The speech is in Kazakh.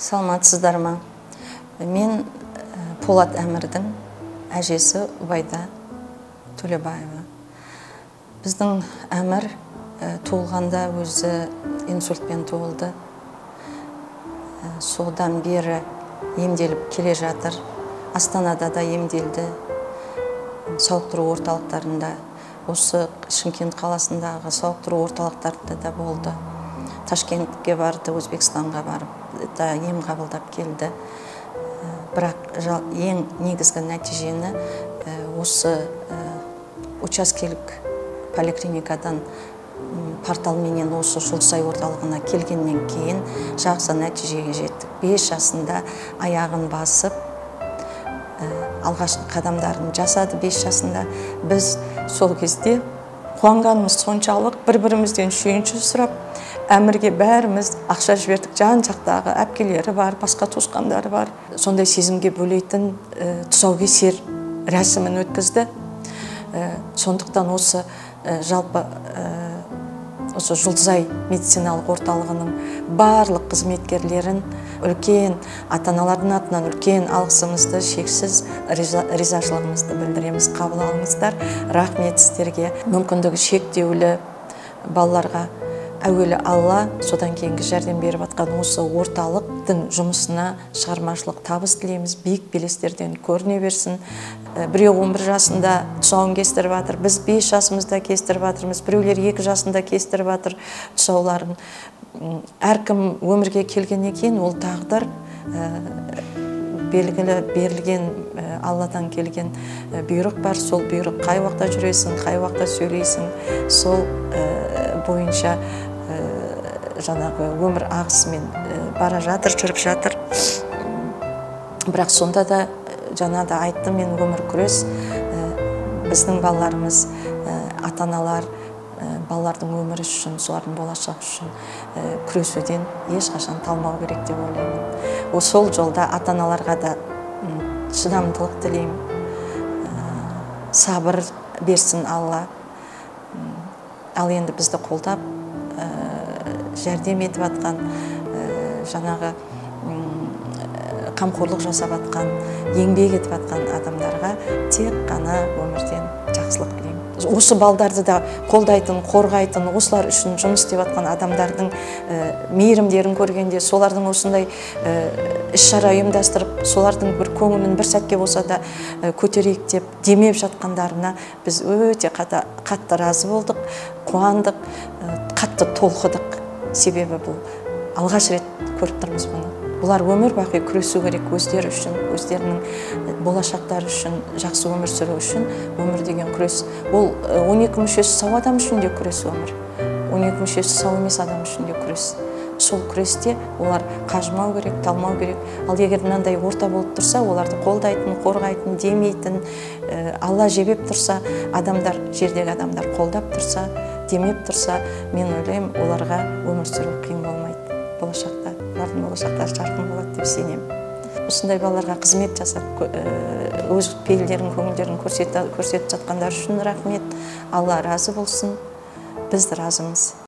саламатсыздар ма? Мен полат әмірдің әжесі убайда төлебаева. Біздің әмір туылғанда өзі инсультпен туылды. Содан бері емделіп келе жатыр. Астанада да емделді. Сауықтыру орталықтарында. Осы шымкент қаласындағы сауықтыру орталықтарында да болды. Ташкентке барды өзбекстанға барып да ем қабылдап келді. Бірақ ең негізгі нәтижені осы учаскелік поликлиникадан порталменен осы жұлдызай орталығына келгеннен кейін жақсы нәтижеге жеттік. Бес жасында аяғын басып алғашқы қадамдарын жасады бес жасында. Біз сол кезде қуанғанымыз соншалық бір бірімізден сүйінші сұрап әмірге бәріміз ақша жібердік. Жан жақтағы әпкелері бар басқа туысқандары бар. Сондай сезімге бөлейтін тұсаукесер рәсімін өткізді. Сондықтан осы жалпы осы жұлдызай медициналық орталығының барлық қызметкерлерін үлкен ата аналардың атынан үлкен алғысымызды шексіз ризашылығымызды білдіреміз қабыл алыңыздар. Рахмет сіздерге. Мүмкіндігі шектеулі балаларға әуелі алла содан кейінгі жәрдем беріп жатқан осы орталықтың жұмысына шығармашылық табыс тілейміз. Биік белестерден көріне берсін. Біреу 11 жасында тұсауын кестіріп жатыр біз 5 жасымызда кестіріп жатырмыз біреулер 2 жасында кестіріп жатыр тұсауларын. Әркім өмірге келгеннен кейін ол тағдыр белгілі берілген алладан келген бұйрық бар. Сол бұйрық қай уақытта жүресің қай уақытта сөйлейсің сол бойынша жаңағы өмір ағысымен бара жатыр жүріп жатыр. Бірақ сонда да жаңа да айттым мен өмір күрес біздің балаларымыз ата аналар балалардың өмірі үшін солардың болашағы үшін күресуден ешқашан талмау керек деп ойлаймын. Сол жолда ата аналарға да шыдамдылық тілеймін. Сабыр берсін алла. Ал енді бізді қолдап жәрдем етіп жатқан жаңағы қамқорлық жасап жатқан еңбек етіп жатқан адамдарға тек қана өмірден жақсылық тілеймін. Осы балдарды да қолдайтын қорғайтын осылар үшін жұмыс істеп жатқан адамдардың мейірімдерін көргенде солардың осындай іс шара ұйымдастырып солардың бір көңілін бір сәтке болса да көтерейік деп демеп жатқандарына біз өте қатты разы болдық қуандық қатты толқыдық. Себебі бұл. Алғаш рет көріп тұрмыз бұны. Бұлар өмір бақи күресу керек өздері үшін өздерінің болашақтары үшін жақсы өмір сүру үшін өмір деген күрес. Ол 12 мүшесі сау адам үшін де күрес өмір. 12 мүшесі сау емес адам үшін де күрес. Сол күресте олар қажымау керек талмау керек. Ал егер мынандай орта болып тұрса оларды қолдайтын қорғайтын демейтін алла жебеп тұрса адамдар жердегі адамдар қолдап тұрса демеп тұрса мен ойлаймын оларға өмір сүру қиын болмайды. Болашақта олардың болашақтары жарқын болады деп сенемін. Осындай балаларға қызмет жасап өз пейілдерін көңілдерін көрсетіп жатқандары үшін рахмет. Алла разы болсын. Біз разымыз.